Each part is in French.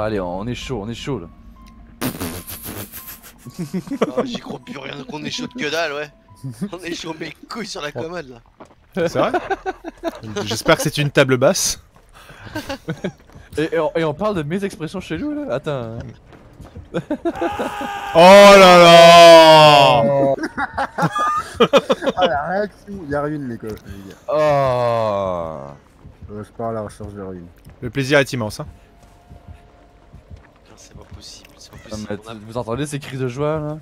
Allez, on est chaud, on est chaud là. Oh, J'y crois plus rien qu'on est chaud de que dalle, ouais. On est chaud mes couilles sur la commode là. C'est vrai J'espère que c'est une table basse. Et, et on, et on parle de mes expressions chez nous là Attends. Oh là là Oh. ah la réaction, il y a ruine les gars. les gars. Oh. Euh, je pars à la recherche de ruine. Le plaisir est immense. Hein. C'est pas possible, c'est pas Non, possible. mais a- vous entendez ces cris de joie là?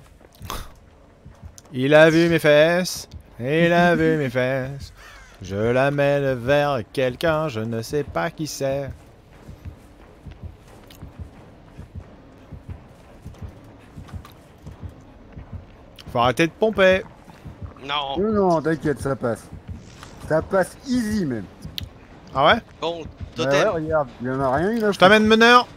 Il a vu mes fesses, il a vu mes fesses. Je l'amène vers quelqu'un, je ne sais pas qui c'est. Faut arrêter de pomper. Non. Non, non, t'inquiète, ça passe. Ça passe easy même. Ah ouais? Bon, Ouais, totem. ouais, regarde, il y en a rien, il a Je t'amène meneur.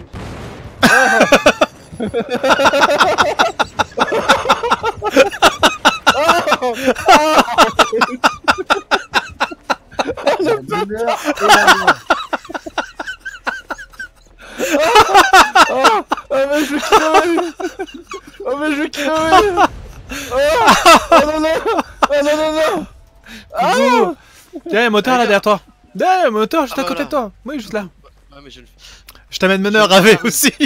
Oh mais je crever Oh mais je crever Oh, oh non non Oh non non non Coucou. Tiens, il y a un moteur là derrière toi. Derrière, un moteur juste Ah, à côté de toi. Oui, juste là. Ouais, mais je le fais. Je t'amène meneur ravé aussi.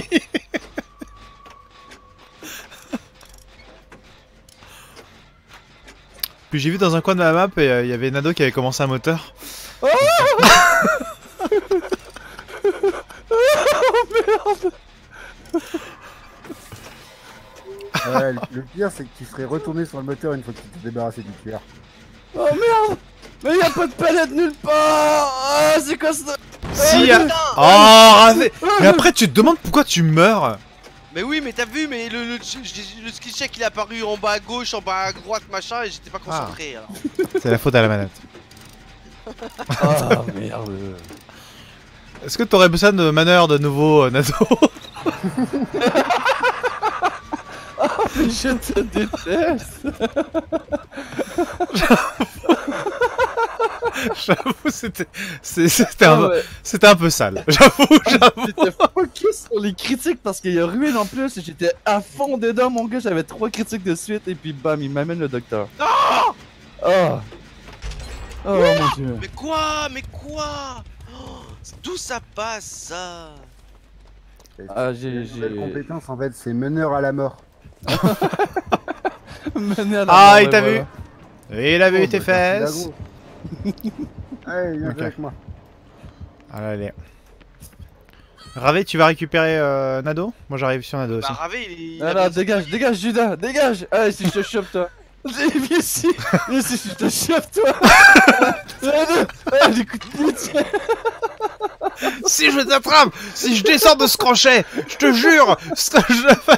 Puis j'ai vu dans un coin de la map et euh, il y avait Nado qui avait commencé un moteur. Ouais, le- le pire, c'est que tu serais retourné sur le moteur une fois que tu t'es débarrassé du cuir. Oh merde Mais y'a pas de palette nulle part Ah c'est quoi ça? Si, Ah, euh, Oh, ravé Mais après, tu te demandes pourquoi tu meurs. Mais oui, mais t'as vu, mais le, le, le, le skill check il est apparu en bas à gauche, en bas à droite, machin, et j'étais pas concentré. alors. C'est la faute à la manette. Ah merde Est-ce que t'aurais besoin de meneur de nouveau, euh, Nado Je te déteste J'avoue, c'était c'est- c'était un, Ah ouais. c'était un peu sale. J'avoue, j'avoue. J'étais focus sur les critiques parce qu'il y a ruine en plus et j'étais à fond dedans mon gars, j'avais trois critiques de suite et puis bam, il m'amène le docteur. Oh Oh mon dieu Mais quoi? Mais quoi? Oh, D'où ça passe ça? Ah, j'ai- la nouvelle j'ai- compétence en fait, c'est meneur à la mort. À la Ah, mort, il t'a vu. Il a vu Oh, tes bah, fesses. Allez, viens Ok. avec moi. Allez, allez. Ravé, tu vas récupérer euh, Nado Moi j'arrive sur Nado aussi. Bah, Ravé, il, il Ah bien- dégage, dégage Judas, dégage Allez, si je te chope toi Viens ici Viens ici, je te chope toi Ah, les coups de pute Si je t'attrape Si je descends de ce crochet Je te jure Je te jure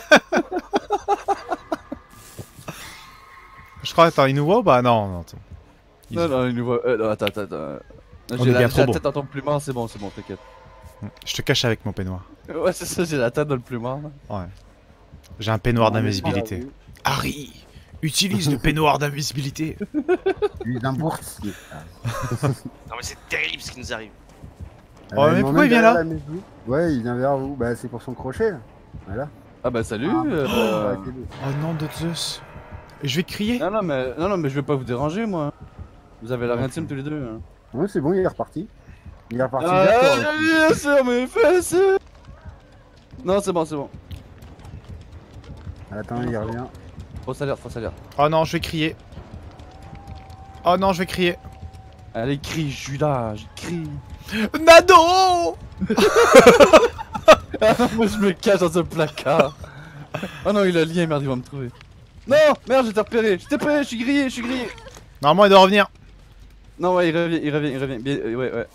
Je crois, attends, il nous voit ou pas? Non, non, attends. Il- Non, non, il nous voit... euh, non, attends, attends, attends. J'ai est la, tête dans ton plumard, c'est bon, c'est bon, t'inquiète. Je te cache avec mon peignoir. Ouais, c'est ça, j'ai la tête dans le plumard. là. J'ai un peignoir d'invisibilité. Harry Utilise le peignoir d'invisibilité Lui d'un boursier. Non, mais c'est terrible ce qui nous arrive. Oh, Euh, mais il pourquoi il vient là. Ouais, il vient vers vous. Bah, c'est pour son crochet. là. Voilà. Ah bah salut Ah, euh, bah, bon. Oh non de Zeus Je vais crier Non, non, mais, non, non, mais je vais pas vous déranger, moi. Vous avez Ok. intime tous les deux. Hein. Ouais, c'est bon, il est reparti. Il est reparti. Ah, mis sur mes fesses Non, c'est bon, c'est bon. Attends, il revient. Fausse alerte, fausse alerte. Oh non, je vais crier. Oh non, je vais crier. Allez, crie, Judas, je crie. Nado Ah, moi, je me cache dans un placard. Oh non, il a le lien, merde, il va me trouver. Non, merde, j'étais repéré, j'étais repéré, je suis grillé, je suis grillé. Normalement, il doit revenir. Non, ouais, il revient, il revient, il revient. Bien, euh, ouais, ouais.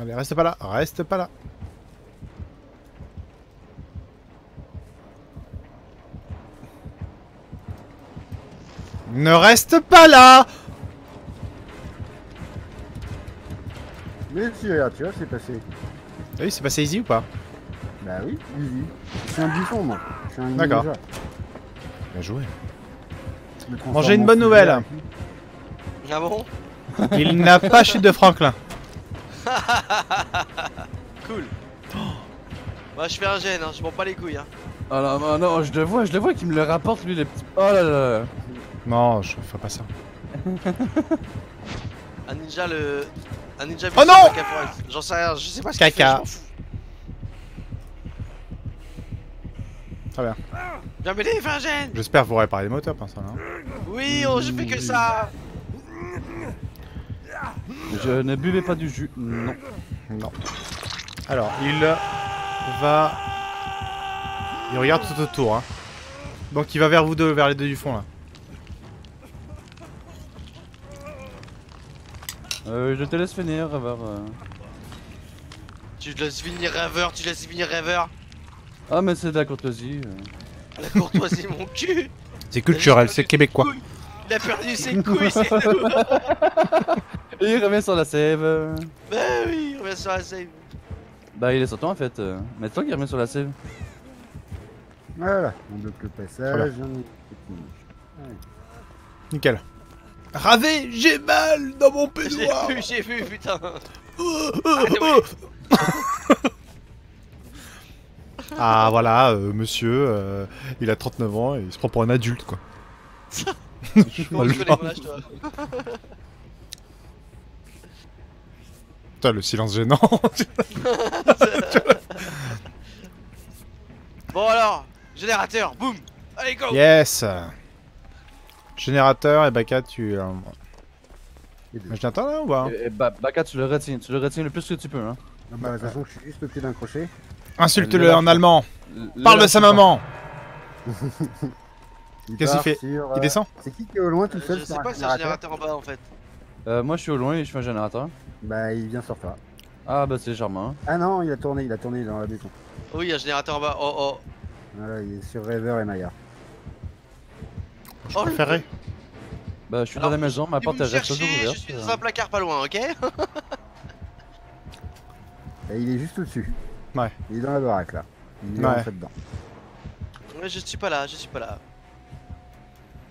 Allez, reste pas là, reste pas là. Ne reste pas là Mais si, regarde, tu vois, c'est passé. Oui, c'est passé easy ou pas Bah oui, easy. Je suis un buffon, moi. Je suis un D'accord. Bien joué. Bon, j'ai une bonne nouvelle. Ah bon Il n'a pas chute de Franklin. Cool. Moi je fais un gène, hein, je m'en bats les couilles. Hein. Oh non, non, non, je le vois, je le vois qui me le rapporte lui le petit. Oh là là. là. Non, je fais pas ça. Un ninja le. Un ninja Oh non J'en sais rien, je sais pas ce qu'il fait, Caca. je m'en fous. Très bien. Viens m'aider, fais un gène J'espère vous réparer les moteurs, pour ça, non? Oui, oh, je fais que ça Je ne buvais pas du jus. Non. Non. Alors, il va... Il regarde tout autour, hein. Donc il va vers vous deux, vers les deux du fond, là. Euh, je te laisse finir, Rêveur. Tu laisses finir rêveur, tu laisses finir rêveur Ah, mais c'est de la courtoisie. euh. La courtoisie, mon cul C'est culturel, c'est québécois. Il a perdu ses couilles, c'est tout Et il revient sur la save. Bah oui, on revient sur la save. Bah, il est sur toi en fait. euh. Mais toi qui revient sur la save. Voilà, on bloque le passage. on Nickel. Ravé, j'ai mal dans mon J'ai peignoir vu, j'ai vu, putain Ah voilà, euh, monsieur, euh, il a 39 ans et il se prend pour un adulte, quoi. Mon âge, toi Putain, le silence gênant. Bon alors, générateur, boum Allez, go yes Générateur et Baka, tu... Euh... Un générateur là ou pas Et, et bah, Baka, tu le retiens. Tu le retiens le plus que tu peux. Hein. Ah bah, de toute façon, je suis juste au pied d'un crochet. Insulte-le le en allemand Le- Parle de le- sa maman Qu'est-ce qu'il fait sur, Il euh, descend C'est qui qui est au loin tout seul Je sais pas c'est un générateur en bas en fait. Euh, moi, je suis au loin et je fais un générateur. Bah, il vient sur toi. Ah, bah, c'est charmant. hein. Ah non, il a tourné, il a tourné dans la béton. Oui, il y a un générateur en bas. Oh oh. Voilà, il est sur Rêveur et Maya. Je Oh, préférerais. Bah, je suis Alors, dans la maison, ma porte elle reste ouverte. je suis dans un placard pas loin, ok Et il est juste au-dessus. Ouais. Il est dans la baraque là. Il est Ouais. rentré dedans. Ouais, je suis pas là, je suis pas là.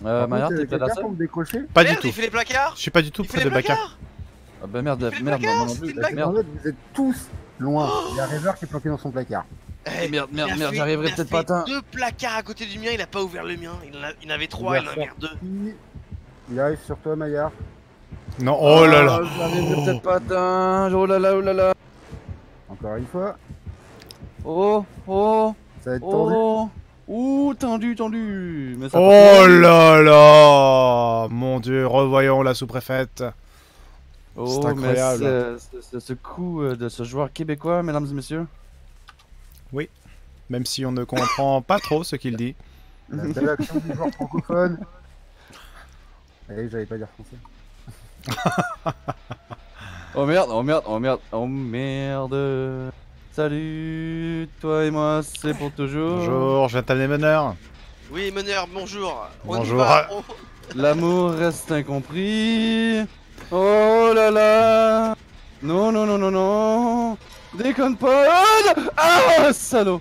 Euh, Maillard, t'es près de la salle décrocher Pas Merde, du tout. il fait les placards Je suis pas du tout Il près de Baka. placards Ah, bah merde, Il merde. Merde, En fait, vous êtes tous loin. Il y a Rêveur qui est planqué dans son placard. Eh, merde, merde, merde, j'arriverai peut-être pas à temps. deux placards à côté du mien, il a pas ouvert le mien. Il en, a- il en avait trois, il en a ouvert deux. Il... arrive sur toi, Maillard. Non, oh là là Ah, J'arriverai peut-être pas à temps. Oh là là, oh là là. Encore une fois. Oh, oh, Ça va être tendu. Oh. Ouh, tendu, tendu. Mais ça Oh là là Mon dieu, revoyons la sous-préfète. Oh, C'est incroyable. ce- ce- ce- ce coup euh, de ce joueur québécois, mesdames et messieurs. Même si on ne comprend pas trop ce qu'il dit. La belle action du joueur francophone. Allez, j'allais pas dire français. Oh merde, oh merde, oh merde, oh merde. Salut, toi et moi, c'est pour toujours. Bonjour, je viens t'amener meneur. Oui, meneur, bonjour. Bonjour. L'amour reste incompris. Oh là là. Non, non, non, non, non. Déconne pas. Ah. Ah, salaud.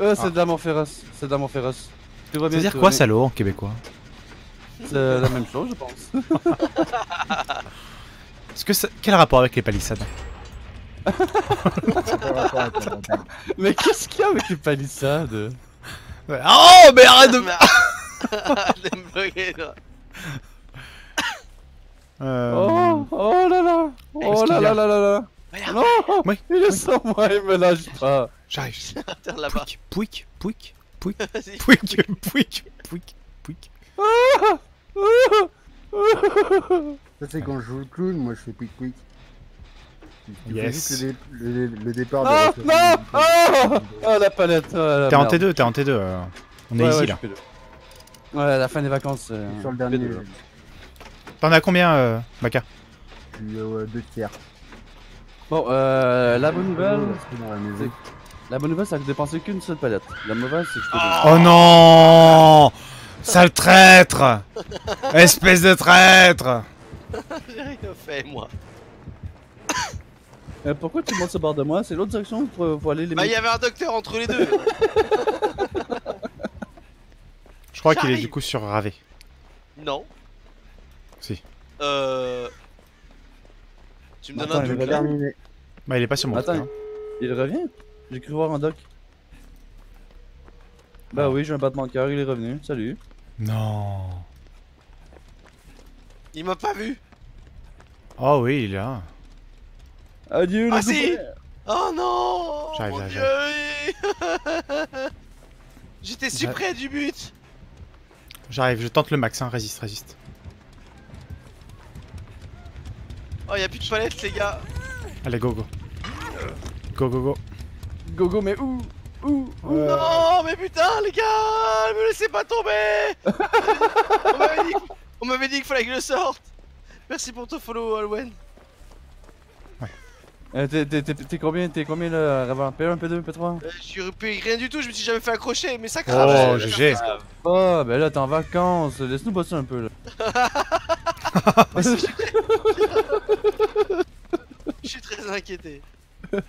Euh, c'est Ah. de l'amour féroce. C'est de l'amour féroce. Va Ça bien. veut dire quoi, salaud, en québécois C'est la même chose, je pense. Est-ce que ça... Quel rapport avec les palissades? Mais qu'est-ce qu'il y a avec les palissades? Oh, mais arrête de... Me. Euh, Oh, oh là là. Oh là là là là là. Non, Oui, il est oui. sans moi, il me lâche pas. J'arrive. Là-bas. Pouic, pouic, pouic, pouic, pouic, pouic, pouic, pouic. Ça, c'est quand je joue le clown, moi je fais quick quick. Tu fais Yes. juste le, dé- le, dé- le départ de Ah, non Ah Oh la palette oh, T'es en merde. T2, t'es en T2. euh, On est Ouais, ouais, là. je. Ouais, la fin des vacances. euh, Sur le je dernier, je T'en as combien, euh, Baka suis euh, deux tiers. Bon, euh, la bonne nouvelle, Oh, la bonne nouvelle, c'est que j'ai dépensé qu'une seule palette. La mauvaise, c'est que je peux. Oh non Sale traître Espèce de traître J'ai rien fait, moi. Euh, pourquoi tu montes ce bord de moi? C'est l'autre direction pour, pour aller les Bah, il y avait un docteur entre les deux. Je crois qu'il est du coup sur Ravé. Non. Si. Euh. Tu me donnes Attends, un il truc va là Terminé. Bah il est pas sur mon Attends. truc, hein. Il revient? J'ai cru voir un doc. Bah oui, j'ai un battement de cœur, il est revenu. Salut. Non. Il m'a pas vu. Oh oui, il est là. Adieu, Ah le si. super. Oh non. J'arrive, Mon j'arrive, dieu J'étais si près du but. J'arrive, je tente le max, hein. Résiste, résiste. Oh y'a plus de palettes les gars. Allez, go, go. Go, go, go. Gogo, mais où? Où? Où Euh, Non mais putain les gars Me laissez pas tomber. On m'avait dit, que- on m'avait dit qu'il fallait que je sorte. Merci pour ton follow Alwen Euh, T'es combien T'es combien là Ravin P1, P2, P3 euh, Je suis payé rien du tout, je me suis jamais fait accrocher, mais ça Oh, crache GG. Ah, ben là t'es en vacances, laisse-nous bosser un peu là. Je suis très inquiété.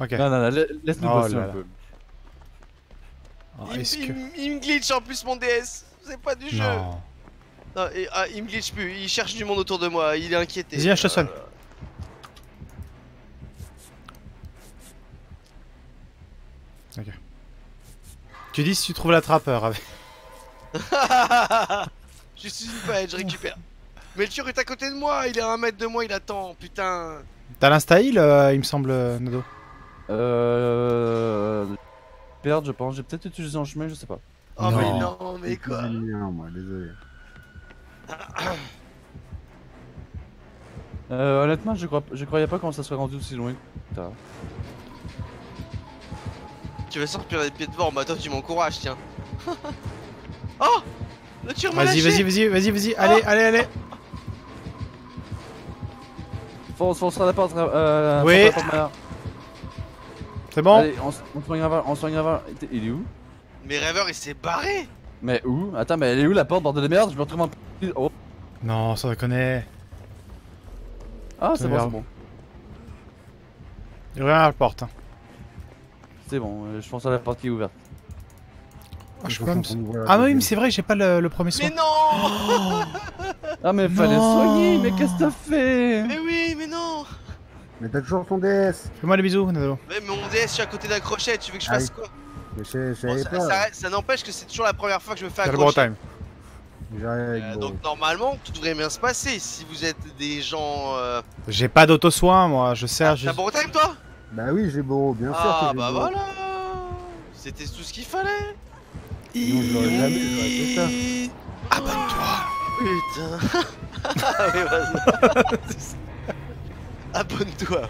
Ok. Non, non, non, la- laisse-nous Oh bosser là un là. peu. Oh, il, Est-ce il- que. il me glitch en plus mon DS C'est pas du jeu Non. Non, et, ah, il me glitch plus, il cherche du monde autour de moi, il est inquiété. Vas-y, je te sonne. Tu dis si tu trouves la trappeur avec. je suis une palette, je récupère. Mais le tueur est à côté de moi, il est à un mètre de moi, il attend, putain. T'as l'insta heal, euh, il me semble, euh, Nodo. Euh. Perdre, je pense. J'ai peut-être utilisé en chemin, je sais pas. Oh Non. mais non, mais quoi moi, désolé. Euh, honnêtement, je, crois, je croyais pas qu'on se serait rendu aussi loin. Putain. Tu vas sortir les pieds devant, bah toi tu m'encourages, tiens. oh Le m'a Vas-y, lâché. vas-y, vas-y, vas-y, vas-y. Allez, allez, allez. Fonce, fonce sur la porte, euh. Oui. C'est bon Allez, on, on soigne avant, on soigne. Il est où? Mais Rêveur il s'est barré Mais où? Attends, mais elle est où la porte, bordel de merde? Je me retrouve en. Oh. Non, ça déconne. Ah, c'est bon, c'est bon. Il revient à la porte. hein. C'est bon, euh, je pense à la porte qui est ouverte. Ah, je peux me- Ah, oui, mais c'est vrai, j'ai pas le, le premier soin. Mais non Ah, mais fallait Non. soigner, mais qu'est-ce que t'as fait? Mais oui, mais non Mais t'as toujours ton DS Fais-moi des bisous, Nodo. Mais mon DS, je suis à côté d'un crochet, tu veux que je Ah fasse quoi? Mais je je Bon, savais ça, pas. ça- ça n'empêche que c'est toujours la première fois que je me fais. J'arrive avec Euh, donc normalement, tout devrait bien se passer si vous êtes des gens... Euh... J'ai pas d'auto-soin, moi. Je sers T'as juste. bon time toi? Bah oui, j'ai Boro, bien sûr que Ah bah Boro. voilà C'était tout ce qu'il fallait je l'aurais jamais, j'aurais fait ça. Abonne-toi Putain Ah Abonne-toi ouais.